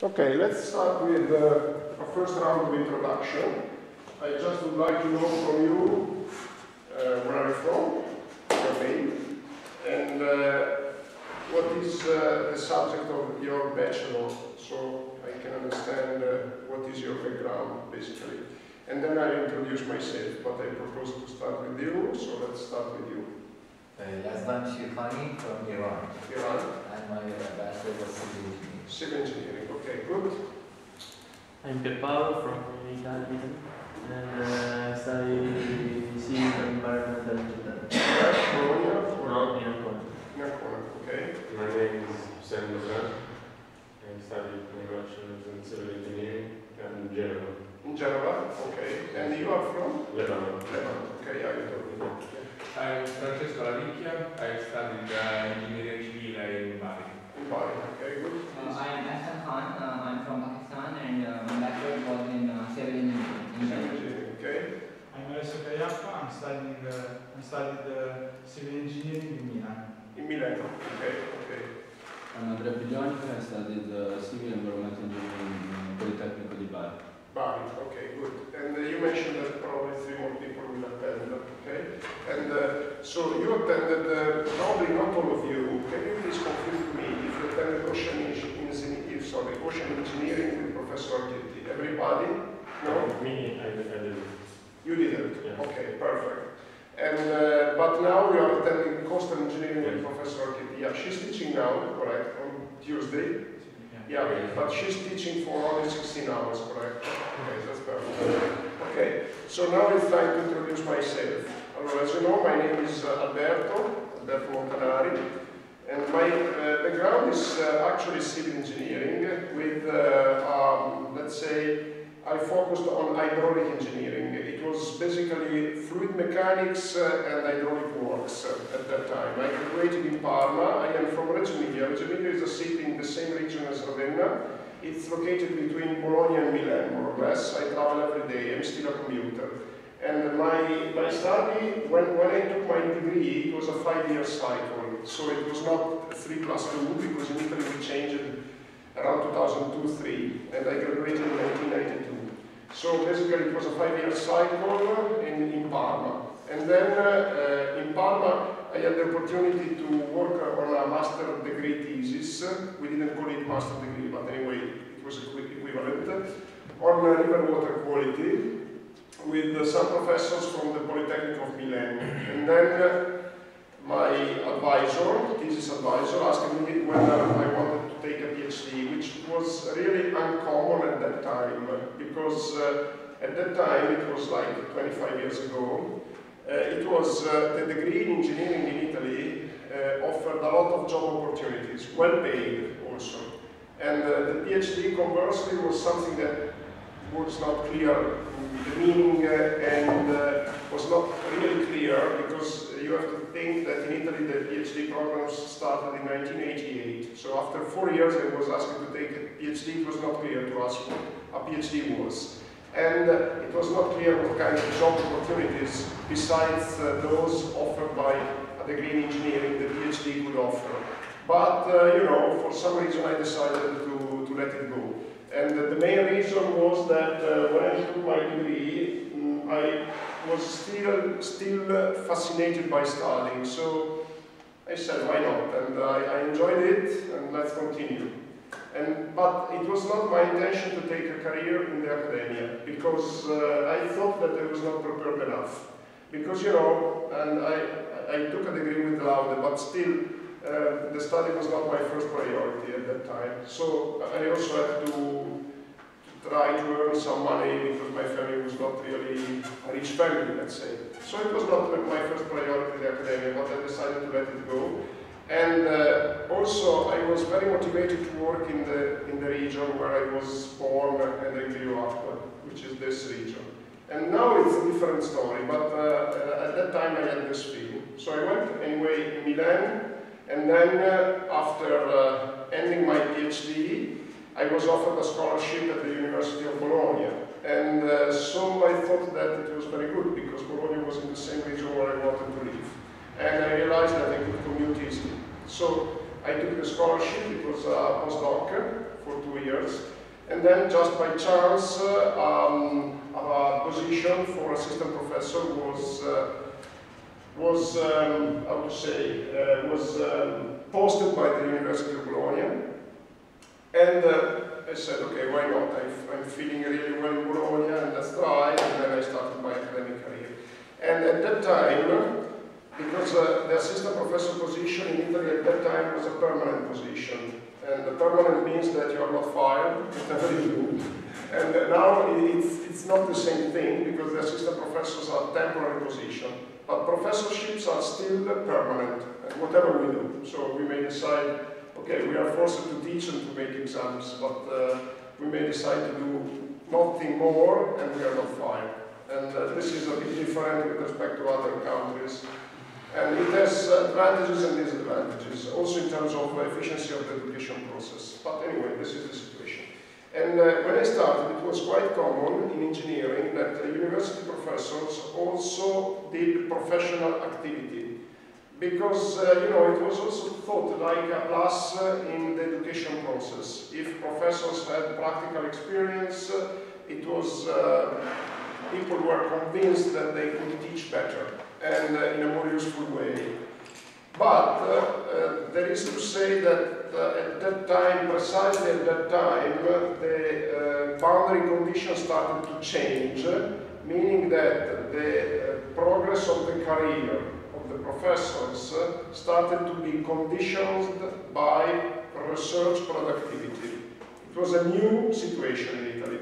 Okay, let's start with uh, a first round of introduction. I just would like to know from you uh, where are you from, your name, and uh, what is uh, the subject of your bachelor, so I can understand uh, what is your background, basically. And then I introduce myself, but I propose to start with you, so let's start with you. Uh, Yazdan Shirkhani from Iran, Iran, and my bachelor was civil engineering. civil engineering, okay, good. I'm Pierpaolo from Italy and uh, study civil and environmental engineering. Bologna, or No, in Ancona. in Ancona, okay. My name is Hussein Mazran. I study bachelor's in civil engineering in Genoa, In Genova, okay. And you are from? Lebanon. Lebanon, okay, I know. I'm Francesco Lavicchia. I studied uh, engineering civile in Bari. In Bari, okay, good. Uh, I am Ahsan Khan. Uh, I'm from Pakistan and uh, my bachelor was in uh, civil engineering. Civil engineering, okay. I'm Alessio Caiappa, I'm studying, uh, I'm studied uh, civil engineering in Milan. In Milan, okay, okay. I'm Andrea Piglioni, I studied uh, civil environmental engineering in Politecnico di Bari. Bari, okay, good. And uh, you mentioned that probably three more people will attend, okay? And uh, so you attended, uh, probably not all of you, can you please confirm me if you attended ocean engineering, sorry, ocean engineering with Professor Archetti? Everybody? No? Me, I, I did. You didn't? Yeah. Okay, perfect. And, uh, but now we are attending coastal engineering with Professor Archetti. Yeah, she's teaching now, correct, on Tuesday? Yeah, but she's teaching for only 16 hours, correct? Okay, that's perfect. Okay, so now it's time to introduce myself. As you know, my name is uh, Alberto, Alberto Montanari, and my uh, background is uh, actually civil engineering with, uh, um, let's say, I focused on hydraulic engineering. It was basically fluid mechanics uh, and hydraulic works at that time. I graduated in Parma. I am from Reggio Emilia. Reggio Emilia is a city in the same region as Ravenna. It's located between Bologna and Milan, more or less. I travel every day. I'm still a commuter. And my, my study, when, when I took my degree, it was a five-year cycle. So it was not three plus two, because in Italy we changed around 2002-3, and I graduated in 1992. So basically it was a five-year cycle in, in Parma. And then uh, in Parma I had the opportunity to work on a master degree thesis. We didn't call it master degree, but anyway it was equivalent, on uh, river water quality with some professors from the Polytechnic of Milan. And then uh, my advisor, thesis advisor, asked me whether I wanted to take a PhD, which was really uncommon at that time because uh, at that time, it was like 25 years ago, uh, it was uh, the degree in engineering in Italy uh, offered a lot of job opportunities, well paid also. And uh, the PhD conversely was something that was not clear, the meaning uh, and uh, was not really clear because you have to think that in Italy the PhD programs started in 1988. So after four years I was asked to take a PhD, it was not clear to us what a PhD was. And uh, it was not clear what kind of job opportunities besides those offered by a degree in engineering the PhD could offer. But, uh, you know, for some reason I decided to, to let it go. And the main reason was that uh, when I took my degree, mm, I was still, still fascinated by studying. So I said, why not? And I, I enjoyed it, and let's continue. And, but it was not my intention to take a career in the academia, because uh, I thought that I was not prepared enough. Because, you know, and I, I took a degree with Laude, but still, uh, the study was not my first priority at that time. So I also had to try to earn some money because my family was not really a rich family, let's say. So it was not my first priority, in the academia, but I decided to let it go. And uh, also, I was very motivated to work in the, in the region where I was born and I grew up, which is this region. And now it's a different story, but uh, at that time I had this feeling. So I went anyway in Milan, and then uh, after uh, ending my PhD, I was offered a scholarship at the University of Bologna. And uh, so I thought that it was very good because Bologna was in the same region where I wanted to live. And I realized that I could commute easily. So I took the scholarship, it was a postdoc for two years. And then just by chance, uh, um, a position for assistant professor was, uh, was um, how to say, uh, was um, posted by the University of Bologna. And uh, I said, okay, why not? I, I'm feeling really well in Bologna, and let's try. And then I started my academic career. And at that time, because uh, the assistant professor position in Italy at that time was a permanent position. And the permanent means that you are not fired, whatever you do. And now it's, it's not the same thing because the assistant professors are temporary position. But professorships are still permanent, whatever we do. So we may decide, okay, we are forced to teach and to make exams, but uh, we may decide to do nothing more and we are not fired. And uh, this is a bit different with respect to other countries. And it has advantages and disadvantages, also in terms of efficiency of the education process. But anyway, this is the situation. And uh, when I started, it was quite common in engineering that university professors also did professional activity. Because, uh, you know, it was also thought like a plus uh, in the education process. If professors had practical experience, uh, it was, uh, people were convinced that they could teach better and uh, in a more useful way. But uh, there is to say that uh, at that time, precisely at that time, the uh, boundary conditions started to change, meaning that the uh, progress of the career of the professors started to be conditioned by research productivity. It was a new situation in Italy.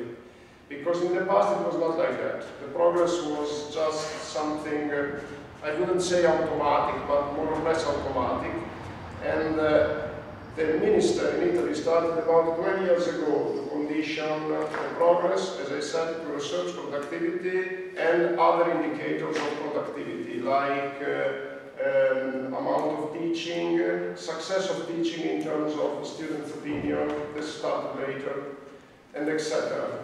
Because in the past it was not like that. The progress was just something, uh, I wouldn't say automatic, but more or less automatic. And uh, the minister in Italy started about 20 years ago to condition progress, as I said, to research productivity and other indicators of productivity, like uh, um, amount of teaching, success of teaching in terms of students' opinion, this started later, and etc.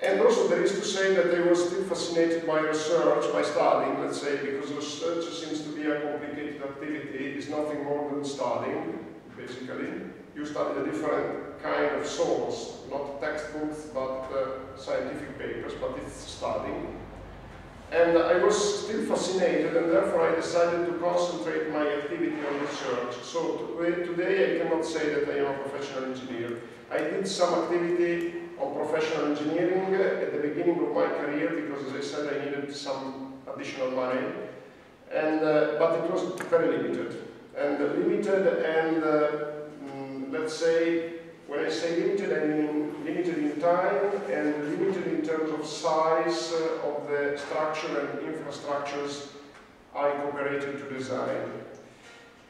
And also there is to say that they were still fascinated by research, by studying, let's say, because research seems to be a complicated activity. It's nothing more than studying, basically. You study a different kind of source, not textbooks, but uh, scientific papers, but it's studying. And I was still fascinated, and therefore I decided to concentrate my activity on research. So today I cannot say that I am a professional engineer. I did some activity on professional engineering at the beginning of my career because, as I said, I needed some additional money. And, uh, but it was very limited. And uh, limited and, uh, mm, let's say, when I say limited, I mean limited in time and limited in terms of size uh, of the structure and infrastructures I cooperated to design.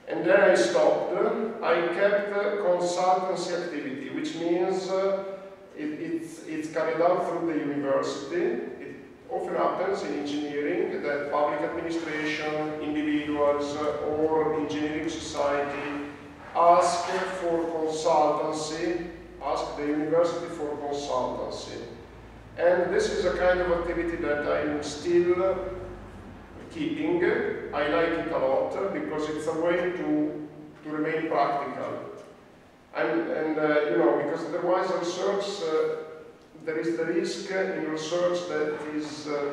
And then I stopped. I kept consultancy activity, which means uh, it, it's, it's carried out through the university. Often happens in engineering that public administration, individuals, or engineering society ask for consultancy, ask the university for consultancy. And this is a kind of activity that I'm still keeping. I like it a lot because it's a way to, to remain practical. And, and uh, you know, because otherwise research, uh, there is the risk in research that is uh,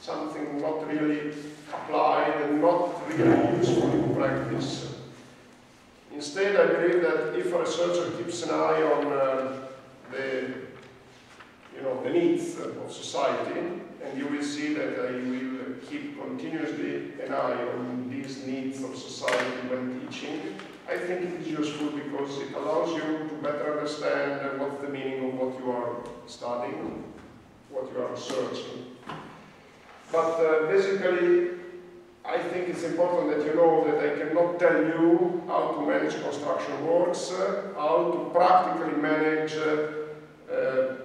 something not really applied and not really useful in practice. Instead, I believe that if a researcher keeps an eye on uh, the, you know, the needs of society, and you will see that I will keep continuously an eye on these needs of society when teaching, I think it is useful because it allows you to better understand what's the meaning of what you are studying, what you are researching. But uh, basically, I think it's important that you know that I cannot tell you how to manage construction works, uh, how to practically manage uh, uh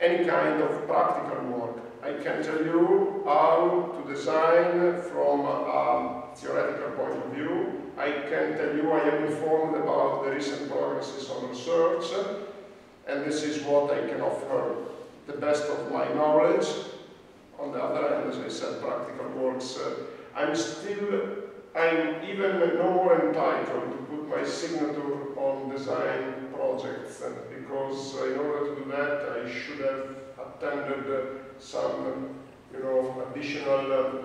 any kind of practical work. I can tell you how to design from a theoretical point of view, I can tell you I am informed about the recent progresses on research, and this is what I can offer the best of my knowledge. On the other hand, as I said, practical works. Uh, I'm still I'm even no more entitled to put my signature on design projects uh, because in order to do that I should have attended uh, some you know, additional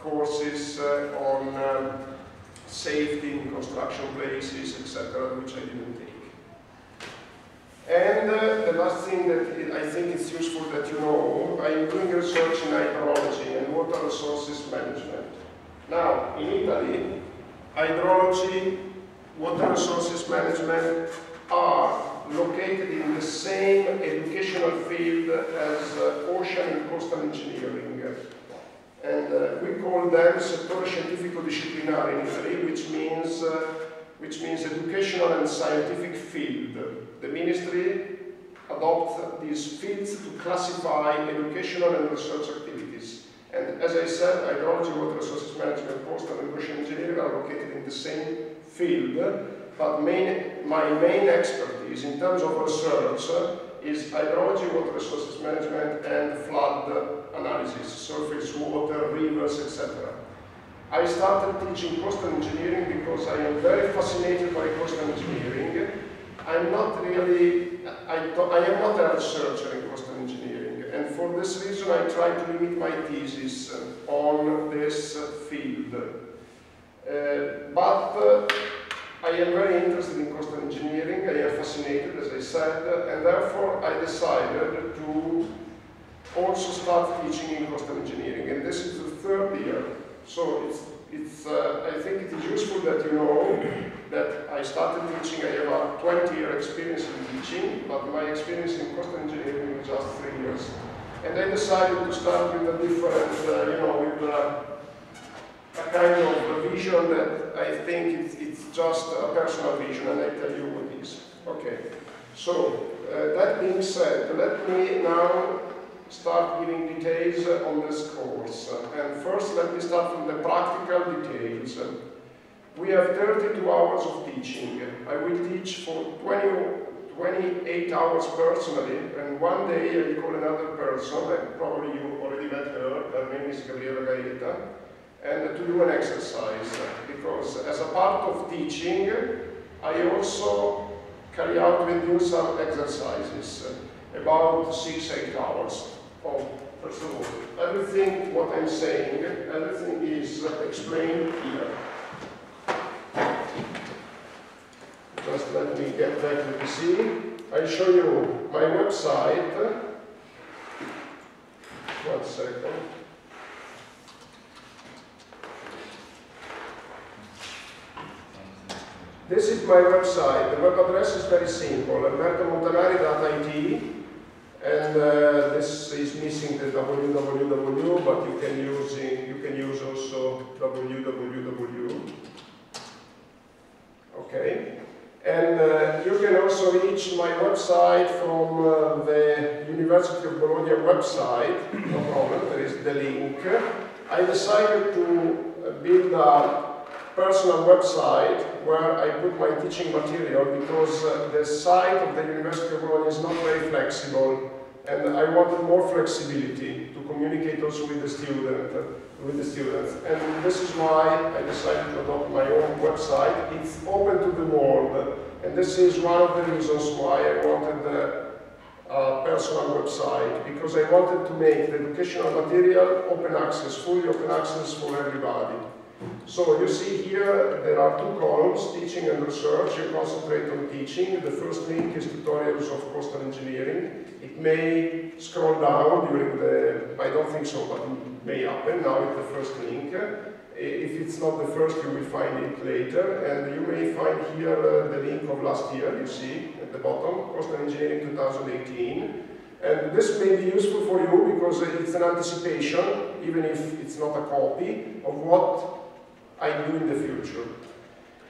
courses uh, on safety in construction places, etc., which I didn't take. And uh, the last thing that I think it's useful that you know, I'm doing research in hydrology and water resources management. Now, in Italy, hydrology, water resources management are located in the same educational field as uh, ocean and coastal engineering. And uh, we call them settore scientifico disciplinare in Italy, which means, uh, which means educational and scientific field. The ministry adopts these fields to classify educational and research activities. And as I said, hydrology, water resources management, coastal and ocean engineering are located in the same field, but main, my main expertise in terms of research is hydrology, water resources management, and flood analysis, surface water, rivers, etc. I started teaching coastal engineering because I am very fascinated by coastal engineering. I'm not really, I, I am not a researcher in coastal engineering, and for this reason I try to limit my thesis on this field. Uh, but uh, I am very interested in coastal engineering, I am fascinated, as I said, and therefore I decided to also start teaching in coastal engineering, and this is the third year. So it's, it's uh, I think it is useful that you know that I started teaching, I have a 20 year experience in teaching, but my experience in coastal engineering is just three years. And I decided to start with a different, uh, you know, with uh, a kind of a vision that I think it's, it's just a personal vision, and I tell you what it is. Okay, so uh, that being said, let me now start giving details uh, on this course. And first, let me start from the practical details. We have 32 hours of teaching. I will teach for 20, 28 hours personally, and one day I will call another person, and probably you already met her, her name is Gabriela Gaeta, and to do an exercise, because as a part of teaching, I also carry out with you some exercises, about six, eight hours. Oh, first of all, everything what I'm saying, everything is explained here. Just let me get back to the PC. I show you my website. One second. This is my website. The web address is very simple, albertomontanari.it and uh, this is missing the www, but you can use you can use also www. Okay, and uh, you can also reach my website from uh, the University of Bologna website. No problem, there is the link. I decided to build a personal website where I put my teaching material because uh, the site of the University of Bologna is not very flexible and I wanted more flexibility to communicate also with the student, uh, with the students. And this is why I decided to adopt my own website. It's open to the world, and this is one of the reasons why I wanted a, a personal website, because I wanted to make the educational material open access, fully open access for everybody. So you see here, there are two columns, teaching and research. You concentrate on teaching. The first link is tutorials of coastal engineering. It may scroll down during the, I don't think so, but it may happen. Now it's the first link. If it's not the first, you will find it later. And you may find here uh, the link of last year, you see, at the bottom, Coastal Engineering 2018. And this may be useful for you because it's an anticipation, even if it's not a copy, of what I do in the future.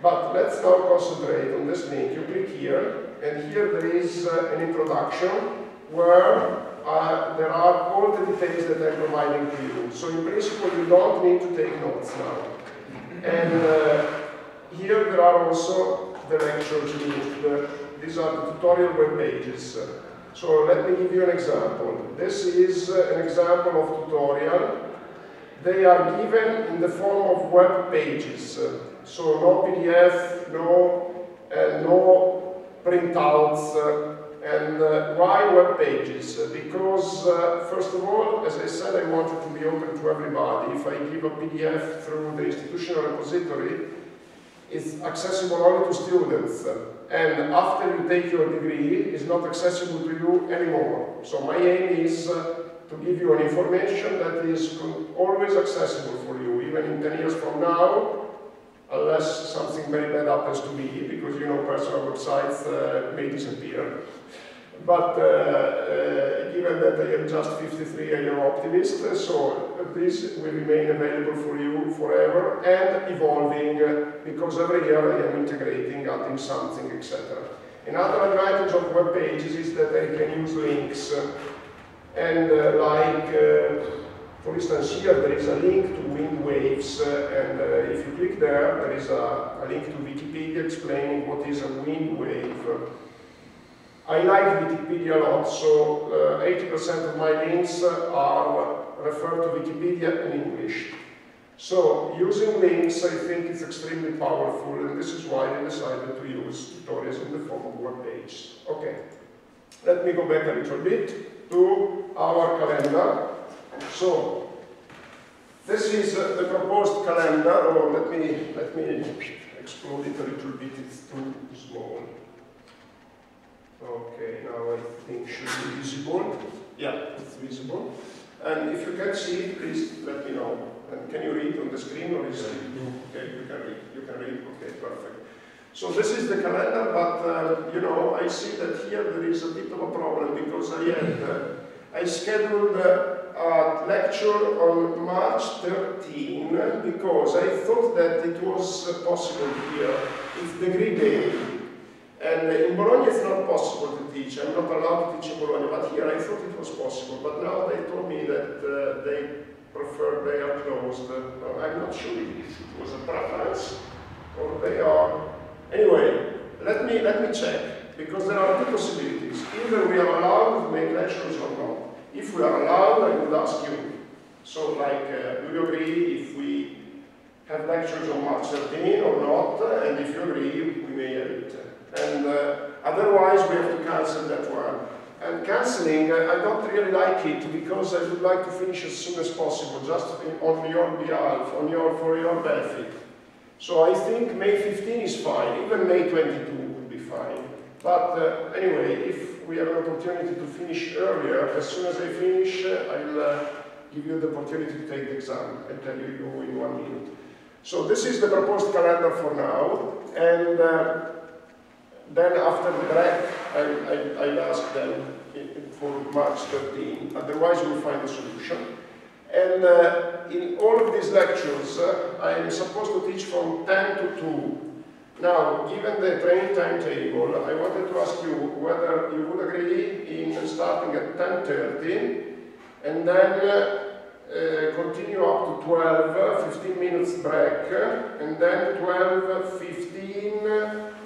But let's now concentrate on this link. You click here, and here there is uh, an introduction where uh, there are all the details that I'm providing to you. So in principle, you don't need to take notes now. And uh, here there are also the lectures The, these are the tutorial web pages. So let me give you an example. This is uh, an example of tutorial they are given in the form of web pages. Uh, So no PDF, no, uh, no printouts, uh, and uh, why web pages? Because, first of all, as I said, I want it to be open to everybody. If I give a PDF through the institutional repository, it's accessible only to students. And after you take your degree, it's not accessible to you anymore. So my aim is uh, to give you an information that is always accessible for you, even in 10 years from now, unless something very bad happens to me, because you know personal websites uh, may disappear. But uh, uh, given that I am just 53, I am optimist, uh, so this will remain available for you forever and evolving, uh, because every year I am integrating, adding something, etc. Another advantage of web pages is that I can use links. And uh, like, uh, for instance, here there is a link to wind waves, uh, and if you click there, there is a, a link to Wikipedia explaining what is a wind wave. I like Wikipedia a lot, so uh, 80% of my links are referred to Wikipedia in English. So using links, I think is extremely powerful, and this is why I decided to use tutorials in the form of web page. Okay, let me go back a little bit to our calendar. So this is uh, the proposed calendar, or let me let me explode it a little bit. It's too small. Okay, now I think should be visible. Yeah, it's visible. And if you can see it, please let me know. And can you read on the screen or is it? Okay, you can read. You can read. Okay, perfect. So this is the calendar, but uh, you know, I see that here there is a bit of a problem because I had uh, I scheduled uh, a lecture on March 13 because I thought that it was possible here. It's degree day. And in Bologna it's not possible to teach. I'm not allowed to teach in Bologna, but here I thought it was possible. But now they told me that uh, they prefer they are closed. Uh, I'm not sure if it was a preference or they are. Anyway, let me let me check because there are two possibilities. Either we are allowed to make lectures or not. If we are allowed, I would ask you. So, like, uh, do you agree if we have lectures on March 13 or not? And if you agree, we may have it. And uh, otherwise, we have to cancel that one. And cancelling, I don't really like it because I would like to finish as soon as possible, just on your behalf, on your, for your benefit. So I think May 15 is fine, even May 22 would be fine. But uh, anyway, if we have an opportunity to finish earlier, as soon as I finish, uh, I'll uh, give you the opportunity to take the exam. I'll tell you in one minute. So this is the proposed calendar for now, and uh, then after the break, I, I, I'll ask them for March 13. Otherwise, we'll find a solution. And uh, in all of these lectures, uh, I am supposed to teach from 10 to 2. Now, given the training timetable, I wanted to ask you whether you would agree in starting at 10.30 and then uh, uh, continue up to 12, uh, 15 minutes break, and then 12, 15,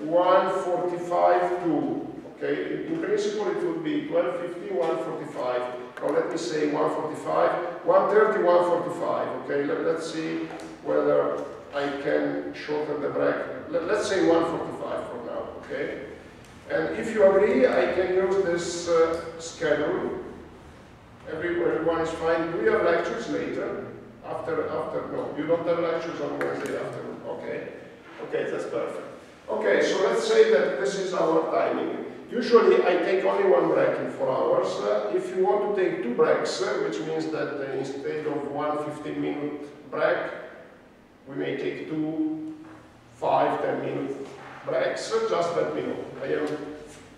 1.45, 2. Okay, in principle it would be 12, 15, 1.45. Now let me say 1.45, 1.30, 1.45. Okay, Let, let's see whether I can shorten the break. Let, let's say 1.45 for now, okay? And if you agree, I can use this uh, schedule. Every, everyone is fine. Do you have lectures later? After, after, no, you don't have lectures on Wednesday afternoon, okay? Okay, that's perfect. Okay, so let's say that this is our timing. Usually I take only one break in four hours. Uh, if you want to take two breaks, uh, which means that uh, instead of one 15 minute break, we may take two, five, 10 minute breaks, uh, just let me know. I am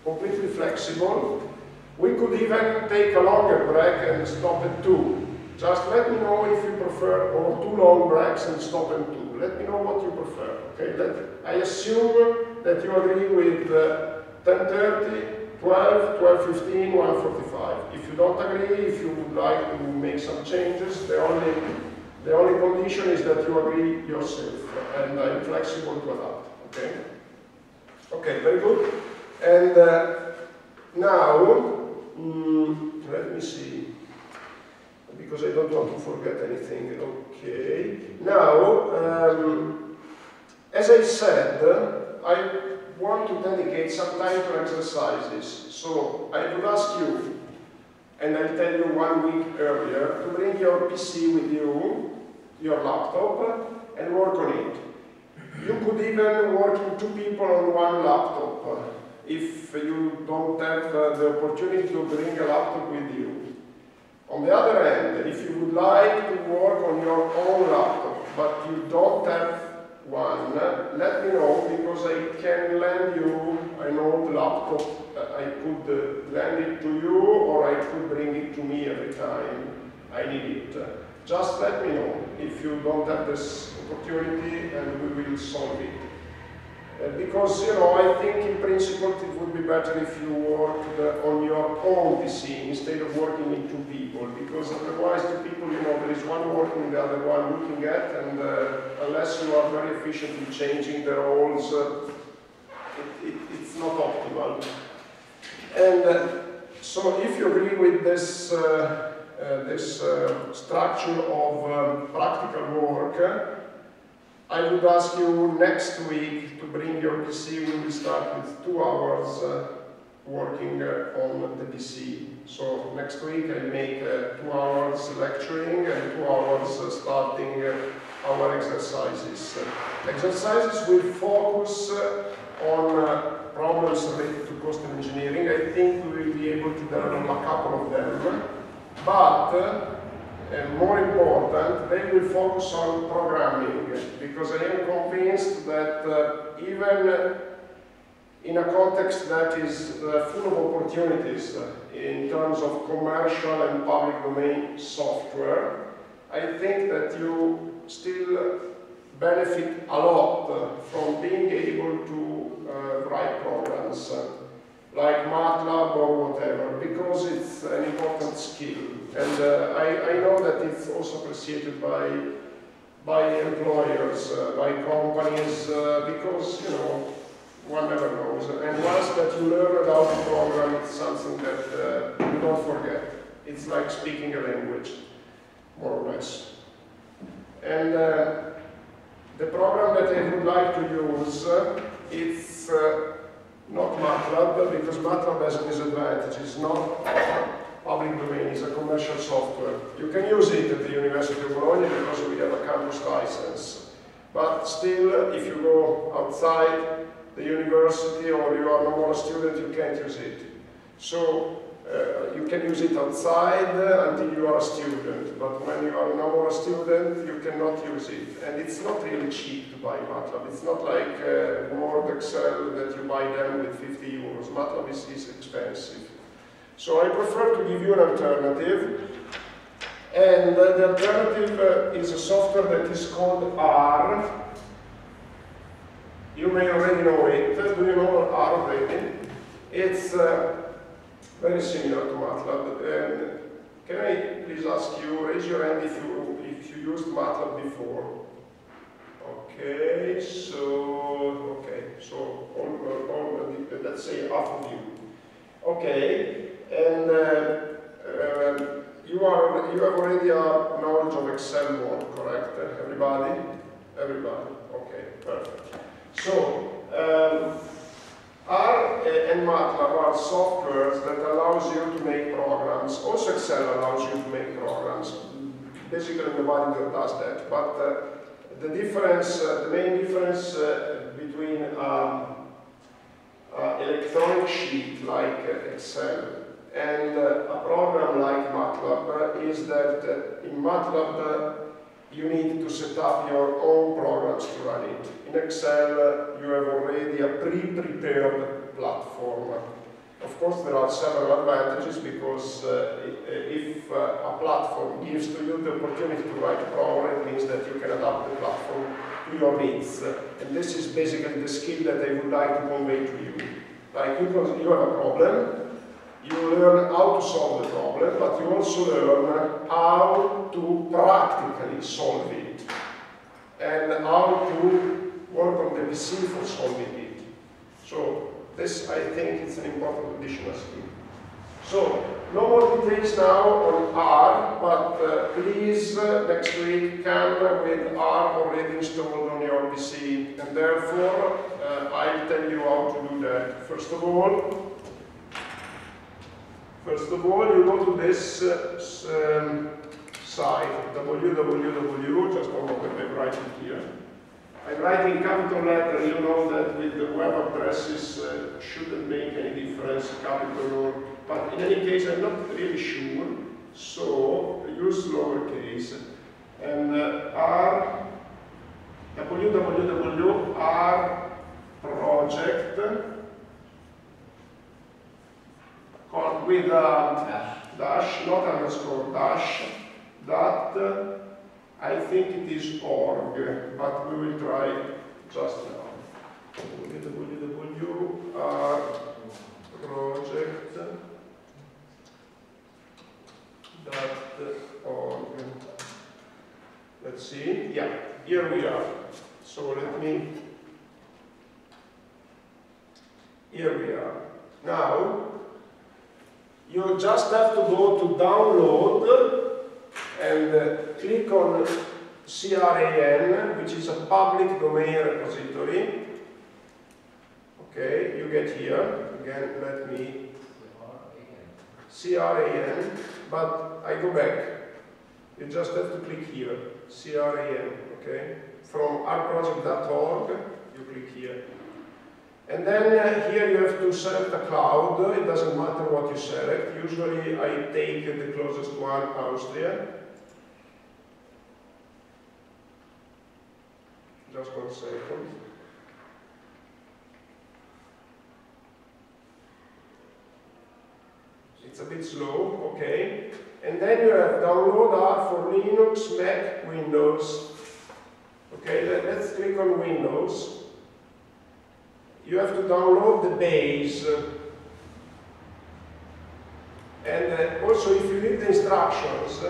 completely flexible. We could even take a longer break and stop at two. Just let me know if you prefer, or two long breaks and stop at two. Let me know what you prefer, okay? Let, I assume that you agree with uh, 10.30, 12, 12.15, 1.45. If you don't agree, if you would like to make some changes, the only, the only condition is that you agree yourself, and I'm flexible to adapt, okay? Okay, very good. And uh, now, mm, let me see. because I don't want to forget anything. Okay. Now, um, as I said, I want to dedicate some time to exercises. So I would ask you, and I'll tell you one week earlier, to bring your PC with you, your laptop, and work on it. You could even work in two people on one laptop if you don't have uh, the opportunity to bring a laptop with you. On the other hand, if you would like to work on your own laptop, but you don't have one, let me know because I can lend you an old laptop. Uh, I could uh, lend it to you or I could bring it to me every time I need it. Just let me know if you don't have this opportunity and we will solve it. Uh, because, you know, I think in principle it would be better if you worked uh, on your own PC instead of working in two people, because otherwise the people, you know, there is one working, the other one looking at, and uh, unless you are very efficient in changing the roles, uh, it, it, it's not optimal. And uh, so if you agree with this, uh, this structure of um, practical work, I would ask you next week to bring your PC. We will start with two hours uh, working uh, on the PC. So next week I make uh, two hours lecturing and two hours uh, starting uh, our exercises. Exercises will focus uh, on problems related to coastal engineering. I think we will be able to develop a couple of them. But and more important, they will focus on programming because I am convinced that uh, even in a context that is uh, full of opportunities uh, in terms of commercial and public domain software, I think that you still benefit a lot uh, from being able to uh, write programs uh, like MATLAB or whatever, because it's an important skill. And uh, I, I know that it's also appreciated by, by employers, uh, by companies, uh, because, you know, one never knows. And once that you learn about the program, it's something that uh, you don't forget. It's like speaking a language, more or less. And uh, the program that I would like to use, uh, it's not MATLAB, because MATLAB has a disadvantage. It's not public domain, it's a commercial software. You can use it at the University of Bologna because we have a campus license. But still, if you go outside the university or you are no more a student, you can't use it. So uh, you can use it outside until you are a student, but when you are no more a student, you cannot use it. And it's not really cheap to buy MATLAB. It's not like uh, Word, Excel, that you buy them with 50 euros. MATLAB is, is expensive. So I prefer to give you an alternative. And uh, the alternative uh, is a software that is called R. You may already know it. Do you know R already? It's uh, very similar to MATLAB. And can I please ask you, raise your hand if you, if you used MATLAB before? Okay, so, okay, so all, all, let's say half of you. Okay, and uh, um, you are you have already a knowledge of Excel correct? Everybody? Everybody. Okay, perfect. So, um, R and MATLAB are softwares that allows you to make programs. Also Excel allows you to make programs. Basically nobody does that. But uh, the difference, uh, the main difference uh, between um, uh, electronic sheet like uh, Excel and uh, a program like MATLAB is that uh, in MATLAB you need to set up your own programs to run it. In Excel, uh, you have already a pre-prepared platform. Of course, there are several advantages because uh, if uh, a platform gives to you the opportunity to write a program, it means that you can adapt the platform to your needs. And this is basically the skill that I would like to convey to you. Like you, you have a problem, you learn how to solve the problem, but you also learn how to practically solve it and how to work on the PC for solving it. So this, I think, is an important additional skill. So, no more details now on R, but uh, please uh, next week come with R already installed on your PC. And therefore, uh, I'll tell you how to do that. First of all, first of all, you go to this uh, um, site, www, just one moment, I'm writing here. I'm writing capital letter, you know that with the web addresses uh, shouldn't make any difference, capital or, but in any case, I'm not really sure, so use lowercase. And uh, R, www, R project, con- with a Dash. not underscore, dash, dot, uh, I think it is org, but we will try just now. www, uh, project, dot org. Let's see, yeah, here we are. So let me, here we are. Now, you just have to go to download and uh, click on CRAN, which is a domain repository. Okay, you get here. Again, let me CRAN, but I go back. You just have to click here, CRAN, okay? From rproject.org, you click here. And then uh, here you have to select a cloud. It doesn't matter what you select. Usually I take the closest one, Austria. Just one second. It's a bit slow, okay. And then you have download R for Linux, Mac, Windows. Okay, let, let's click on Windows. You have to download the base. And uh, also if you read the instructions,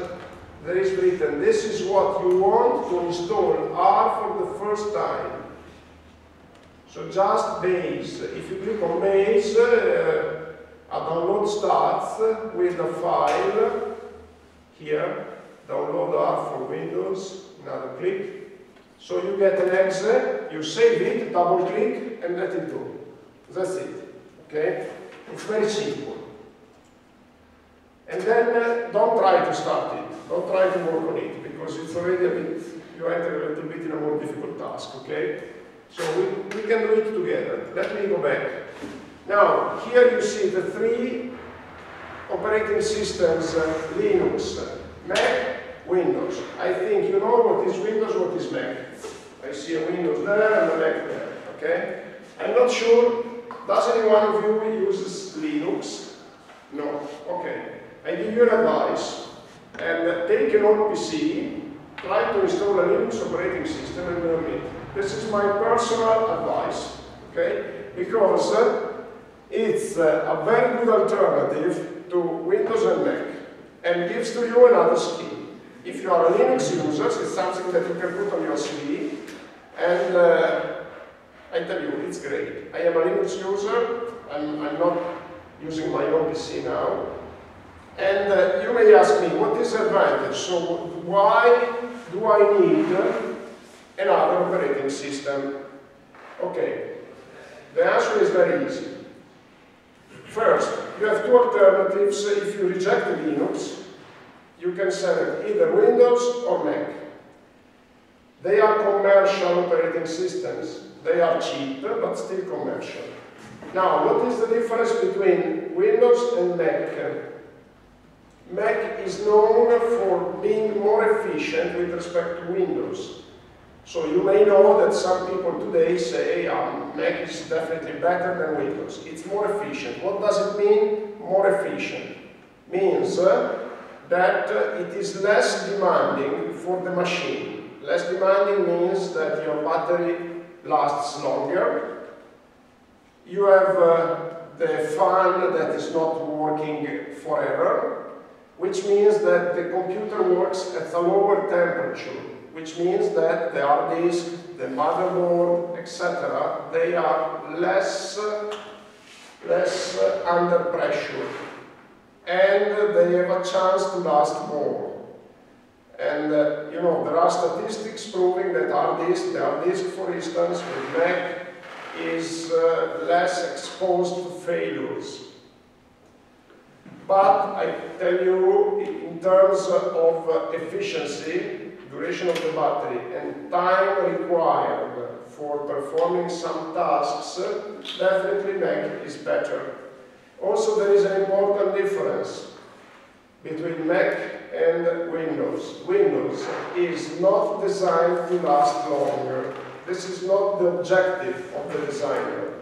there is written, this is what you want to install R for the first time. So just base. If you click on base, uh, a download starts with a file here, download R for Windows, another click. So you get an exe, you save it, double click, and let it go. That's it. Okay? It's very simple. And then uh, don't try to start it. Don't try to work on it because it's already a bit, you enter a little bit in a more difficult task. Okay? So we, we can do it together. Let me go back. Now, here you see the three operating systems, uh, Linux, Mac, Windows. I think you know what is Windows, what is Mac. I see a Windows there and a Mac there, okay? I'm not sure, does anyone of you uses Linux? No, okay. I give you an advice, and take an old PC, try to install a Linux operating system and learn it. This is my personal advice, okay? Because uh, it's uh, a very good alternative to Windows and Mac, and gives to you another skill. If you are a Linux user, it's something that you can put on your CV, and uh, I tell you, it's great. I am a Linux user, I'm, I'm not using my own PC now, and uh, you may ask me, what is advantage? So why do I need another operating system? Okay, the answer is very easy. First, you have two alternatives. If you reject Linux, you can select either Windows or Mac. They are commercial operating systems. They are cheap, but still commercial. Now, what is the difference between Windows and Mac? Mac is known for being more efficient with respect to Windows. So you may know that some people today say um, Mac is definitely better than Windows. It's more efficient. What does it mean? More efficient. Means uh, that uh, it is less demanding for the machine. Less demanding means that your battery lasts longer. You have uh, the fan that is not working forever, which means that the computer works at a lower temperature which means that the hard disk, the motherboard, etc., they are less, less under pressure. And they have a chance to last more. And uh, you know, there are statistics proving that hard disk, the hard disk for instance, with Mac is uh, less exposed to failures. But I tell you, in terms of uh, efficiency, duration of the battery, and time required for performing some tasks, definitely Mac is better. Also, there is an important difference between Mac and Windows. Windows is not designed to last longer. This is not the objective of the designer.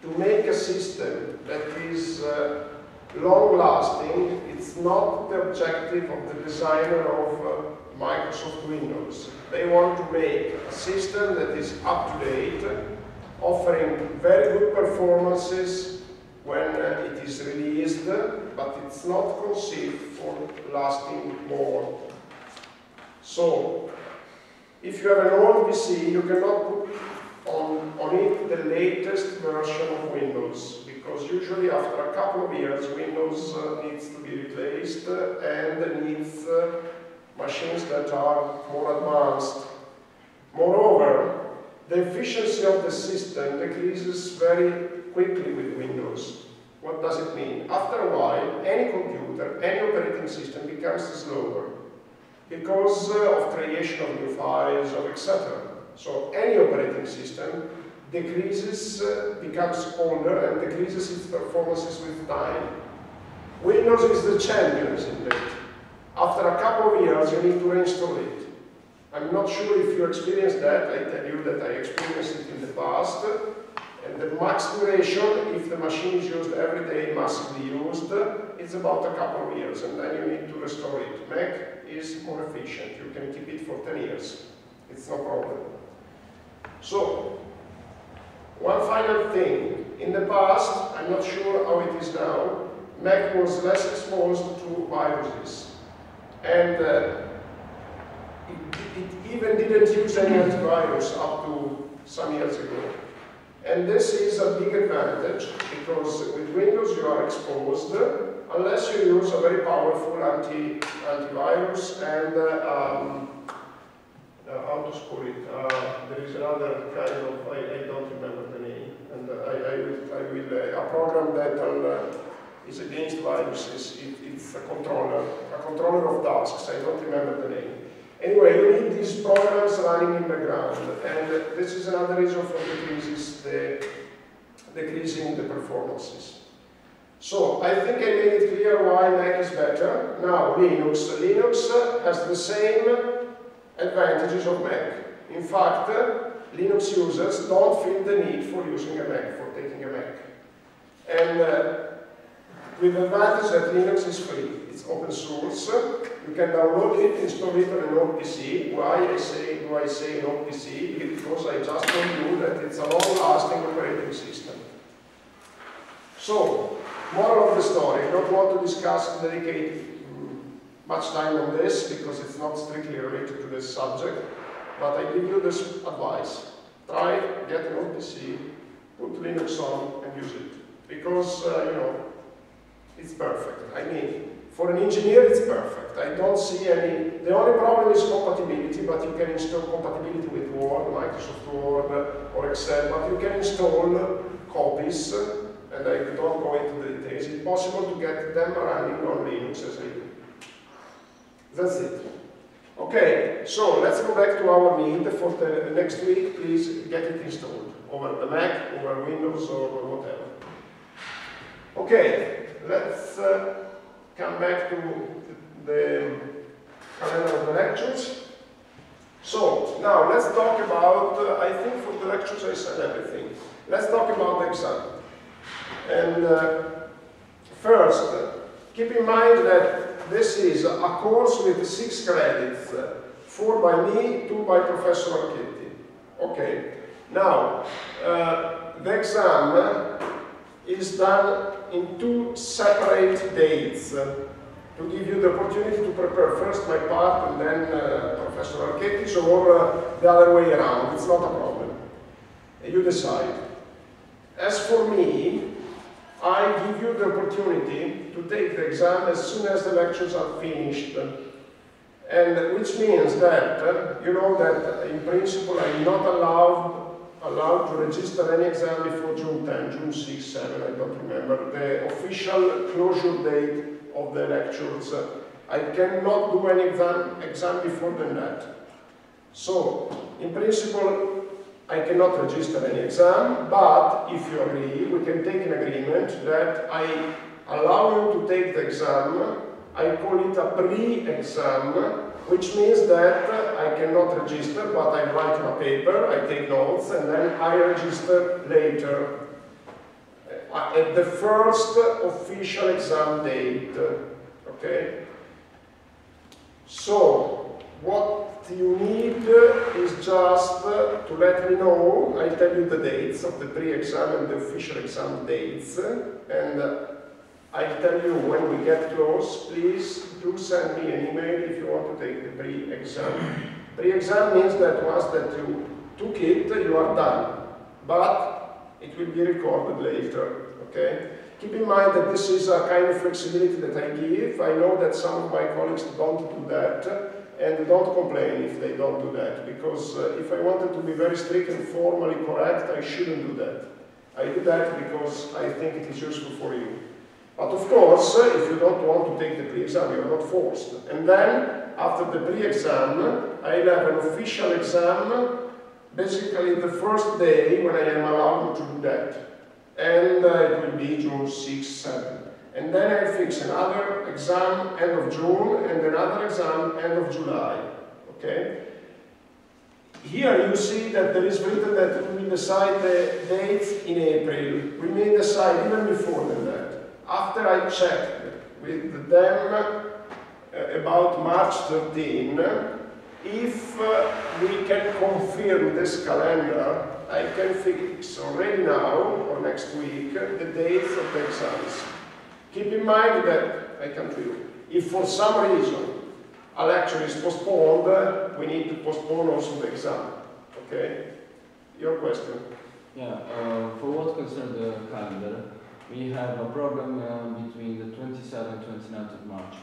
To make a system that is uh, long-lasting, it's not the objective of the designer of uh, Microsoft Windows. They want to make a system that is up-to-date, offering very good performances when uh, it is released, but it's not conceived for lasting more. So, if you have an old PC, you cannot put on, on it the latest version of Windows, because usually after a couple of years, Windows uh, needs to be replaced uh, and needs uh, machines that are more advanced. Moreover, the efficiency of the system decreases very quickly with Windows. What does it mean? After a while, any computer, any operating system becomes slower because uh, of creation of new files, or etc. So any operating system decreases, uh, becomes older and decreases its performances with time. Windows is the champion in that. After a couple of years, you need to reinstall it. I'm not sure if you experienced that. I tell you that I experienced it in the past. And the max duration, if the machine is used every day, massively used, it's about a couple of years, and then you need to restore it. Mac is more efficient. You can keep it for 10 years. It's no problem. So, one final thing. In the past, I'm not sure how it is now, Mac was less exposed to viruses. And uh, it, it even didn't use any antivirus up to some years ago. And this is a big advantage because with Windows you are exposed unless you use a very powerful anti antivirus and uh, um, how to call it. Uh, there is another kind of I, I don't remember the name, and uh, I, I will I will uh, a program that uh, is against viruses. It, it's a controller, a controller of tasks. I don't remember the name. Anyway, you need these programs running in the background, and this is another reason for decreases the decreasing the performances. So I think I made it clear why Mac is better. Now Linux. Linux has the same advantages of Mac. In fact, Linux users don't feel the need for using a Mac, for taking a Mac. And uh, with the advantage that Linux is free. It's open source. You can download it, install it on an old PC. Why I say do I say an old PC? Because I just told you that it's a long-lasting operating system. So, moral of the story, I don't want to discuss and dedicate mm, much time on this because it's not strictly related to this subject, but I give you this advice. Try, get an old PC, put Linux on and use it. Because, uh, you know, it's perfect. I mean, for an engineer, it's perfect. I don't see any... The only problem is compatibility, but you can install compatibility with Word, Microsoft Word, or Excel, but you can install copies, and I don't go into the details. It's possible to get them running on Linux as do. That's it. Okay, so let's go back to our need for the next week. Please get it installed over the Mac, over Windows, or whatever. Okay, let's uh, come back to the calendar of the lectures. So, now let's talk about, uh, I think for the lectures I said everything. Let's talk about the exam. And uh, first, keep in mind that this is a course with six credits, four by me, two by Professor Archetti. Okay, now, uh, the exam is done in two separate dates uh, to give you the opportunity to prepare first my part and then uh, Professor Archetti's or uh, the other way around. It's not a problem. You decide. As for me, I give you the opportunity to take the exam as soon as the lectures are finished. And which means that, you know that in principle I'm not allowed allowed to register any exam before June 10, June 6, 7, I don't remember, the official closure date of the lectures. I cannot do any exam, exam before than that. So, in principle, I cannot register any exam, but if you agree, we can take an agreement that I allow you to take the exam, I call it a pre-exam, which means that I cannot register, but I write a paper, I take notes, and then I register later uh, at the first official exam date, okay? So, what you need is just to let me know, I'll tell you the dates of the pre-exam and the official exam dates, and I'll tell you when we get close, please do send me an email if you want to take the pre-exam. Pre-exam means that once that you took it, you are done, but it will be recorded later, okay? Keep in mind that this is a kind of flexibility that I give. I know that some of my colleagues don't do that, and don't complain if they don't do that, because uh, if I wanted to be very strict and formally correct, I shouldn't do that. I do that because I think it is useful for you. But of course, if you don't want to take the pre-exam, you're not forced. And then, after the pre-exam, I'll have an official exam, basically the first day when I am allowed to do that. And uh, it will be June 6, 7. And then I'll fix another exam end of June and another exam end of July. Okay? Here you see that there is written that we decide the dates in April. We may decide even before than that after I checked with them uh, about March 13, if uh, we can confirm this calendar, I can fix already now or next week the dates of the exams. Keep in mind that, I can tell you, if for some reason a lecture is postponed, we need to postpone also the exam. Okay? Your question. Yeah, uh, for what concerns the calendar, we have a problem uh, between the 27th and 29th of March.